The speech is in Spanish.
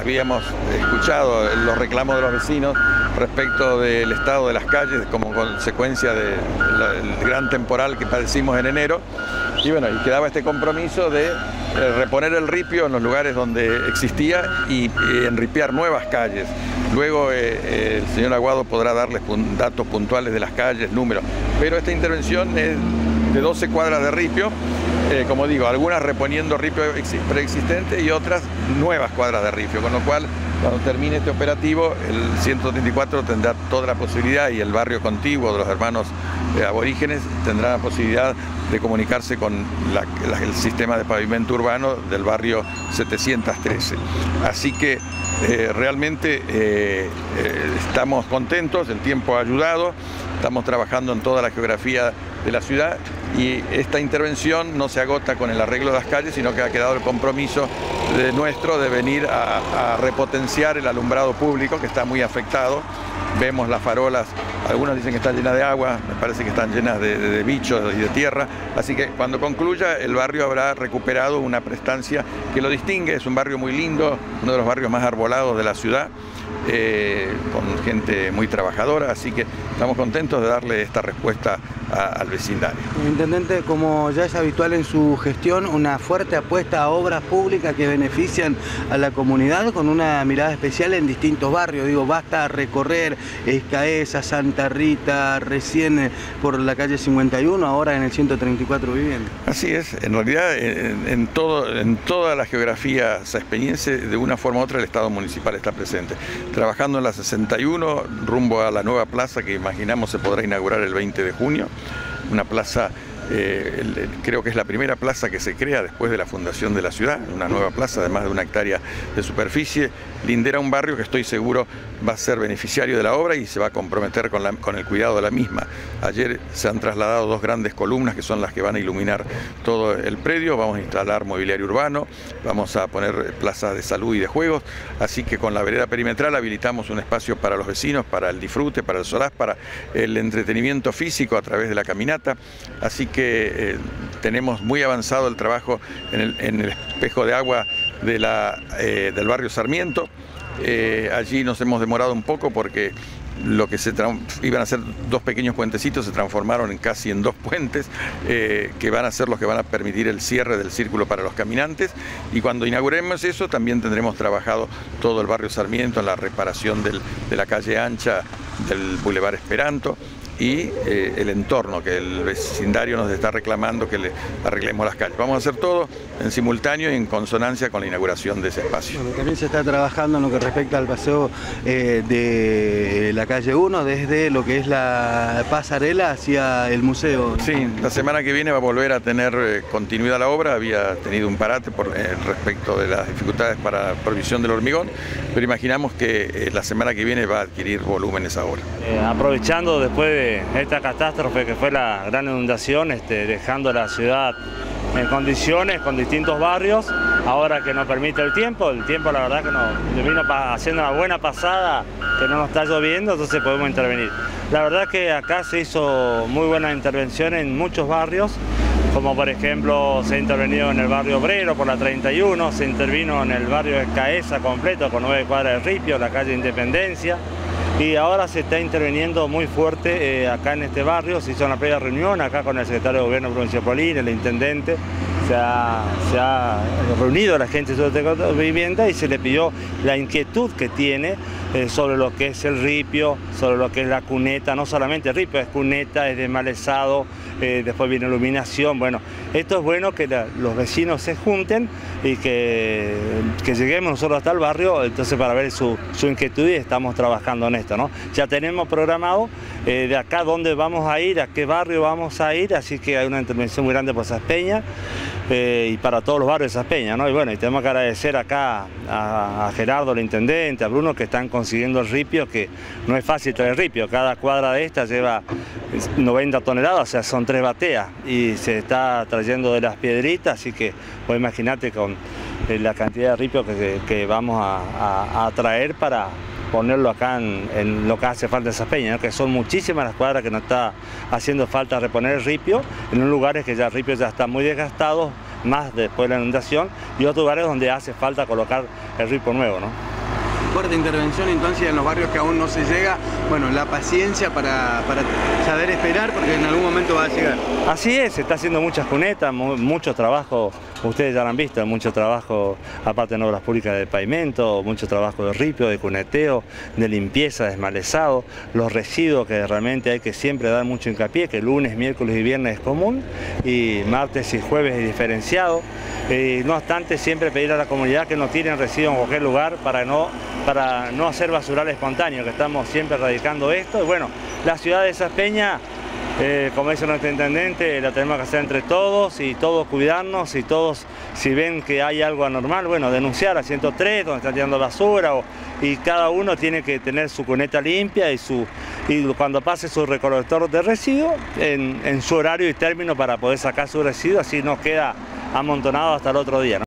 Habíamos escuchado los reclamos de los vecinos respecto del estado de las calles como consecuencia del gran temporal que padecimos en enero. Y bueno, quedaba este compromiso de eh, reponer el ripio en los lugares donde existía y, enripiar nuevas calles. Luego eh, eh, el señor Aguado podrá darles datos puntuales de las calles, números. Pero esta intervención es de 12 cuadras de ripio eh, como digo, algunas reponiendo ripio preexistente y otras nuevas cuadras de ripio, con lo cual cuando termine este operativo el 134 tendrá toda la posibilidad y el barrio contiguo de los hermanos eh, aborígenes tendrá la posibilidad de comunicarse con el sistema de pavimento urbano del barrio 713. Así que eh, realmente estamos contentos, el tiempo ha ayudado, estamos trabajando en toda la geografía de la ciudad y esta intervención no se agota con el arreglo de las calles, sino que ha quedado el compromiso de nuestro de venir a, repotenciar el alumbrado público que está muy afectado. Vemos las farolas, algunos dicen que están llenas de agua, me parece que están llenas de, bichos y de tierra, así que cuando concluya el barrio habrá recuperado una prestancia que lo distingue, es un barrio muy lindo, uno de los barrios más arbolados de la ciudad. Eh, con gente muy trabajadora, así que estamos contentos de darle esta respuesta al vecindario. Intendente, como ya es habitual en su gestión, una fuerte apuesta a obras públicas que benefician a la comunidad con una mirada especial en distintos barrios. Digo, basta recorrer Escaesa, Santa Rita, recién por la calle 51, ahora en el 134 viviendas. Así es, en realidad en, todo, en toda la geografía saspeniense, de una forma u otra el Estado municipal está presente. Trabajando en la 61, rumbo a la nueva plaza que imaginamos se podrá inaugurar el 20 de junio. Una plaza eh, creo que es la primera plaza que se crea después de la fundación de la ciudad, una nueva plaza de más de una hectárea de superficie, lindera un barrio que estoy seguro va a ser beneficiario de la obra y se va a comprometer con, con el cuidado de la misma. Ayer se han trasladado dos grandes columnas que son las que van a iluminar todo el predio, vamos a instalar mobiliario urbano, vamos a poner plazas de salud y de juegos, así que con la vereda perimetral habilitamos un espacio para los vecinos, para el disfrute, para el solaz, para el entretenimiento físico a través de la caminata, así que eh, tenemos muy avanzado el trabajo en el, espejo de agua eh, del barrio Sarmiento. Eh, allí nos hemos demorado un poco porque lo que se iban a ser dos pequeños puentecitos se transformaron en casi en dos puentes que van a ser los que van a permitir el cierre del círculo para los caminantes y cuando inauguremos eso también tendremos trabajado todo el barrio Sarmiento en la reparación de la calle ancha del Boulevard Esperanto y eh, el entorno, que el vecindario nos está reclamando que le arreglemos las calles. Vamos a hacer todo en simultáneo y en consonancia con la inauguración de ese espacio. también se está trabajando en lo que respecta al paseo eh, de la calle 1, desde lo que es la pasarela hacia el museo. Sí, la semana que viene va a volver a tener eh, continuidad la obra, había tenido un parate por, respecto de las dificultades para la provisión del hormigón, pero imaginamos que la semana que viene va a adquirir volúmenes ahora. aprovechando después de esta catástrofe que fue la gran inundación, este, dejando la ciudad en condiciones con distintos barrios, ahora que nos permite el tiempo, el tiempo la verdad que nos vino haciendo una buena pasada, que no nos está lloviendo, entonces podemos intervenir. La verdad que acá se hizo muy buena intervención en muchos barrios, como por ejemplo se ha intervenido en el barrio Obrero por la 31, se intervino en el barrio Escaesa completo con nueve cuadras de ripio, la calle Independencia, y ahora se está interviniendo muy fuerte eh, acá en este barrio, se hizo una previa reunión acá con el secretario de Gobierno Provincial Polín, el intendente, se ha, reunido la gente de vivienda y se le pidió la inquietud que tiene eh, sobre lo que es el ripio, sobre lo que es la cuneta, no solamente el ripio, es cuneta, es desmalezado, eh, después viene iluminación, bueno, esto es bueno que los vecinos se junten y que, lleguemos nosotros hasta el barrio, entonces para ver su, inquietud y estamos trabajando en esto, ¿no? Ya tenemos programado eh, de acá dónde vamos a ir, a qué barrio vamos a ir, así que hay una intervención muy grande por esas peñas y para todos los barrios de esas peñas, ¿no? Y bueno, y tenemos que agradecer acá a, Gerardo, el intendente, a Bruno, que están consiguiendo el ripio, que no es fácil traer ripio, cada cuadra de estas lleva 90 toneladas, o sea, son tres bateas, y se está trayendo de las piedritas, así que vos imaginate con eh, la cantidad de ripio que, vamos a, traer para, ponerlo acá en, lo que hace falta esas peñas, que son muchísimas las cuadras que nos está haciendo falta reponer el ripio, en un lugares que ya el ripio ya está muy desgastado, más después de la inundación, y otros lugares donde hace falta colocar el ripio nuevo. ¿no? fuerte intervención entonces en los barrios que aún no se llega, bueno, la paciencia para, para saber esperar porque en algún momento va a llegar. Así es, se está haciendo muchas cunetas, mucho trabajo, ustedes ya lo han visto, mucho trabajo aparte en obras públicas de pavimento, mucho trabajo de ripio, de cuneteo, de limpieza, de esmalezado, los residuos que realmente hay que siempre dar mucho hincapié, que lunes, miércoles y viernes es común y martes y jueves es diferenciado. Y no obstante, siempre pedir a la comunidad que no tiren residuos en cualquier lugar para no, para no hacer basural espontáneo, que estamos siempre radicando esto. Y bueno, la ciudad de Peña eh, como dice nuestro intendente, la tenemos que hacer entre todos y todos cuidarnos y todos, si ven que hay algo anormal, bueno, denunciar a 103, donde están tirando basura, y cada uno tiene que tener su cuneta limpia y, su, y cuando pase su recolector de residuos en, su horario y término para poder sacar su residuo, así no queda amontonado hasta el otro día.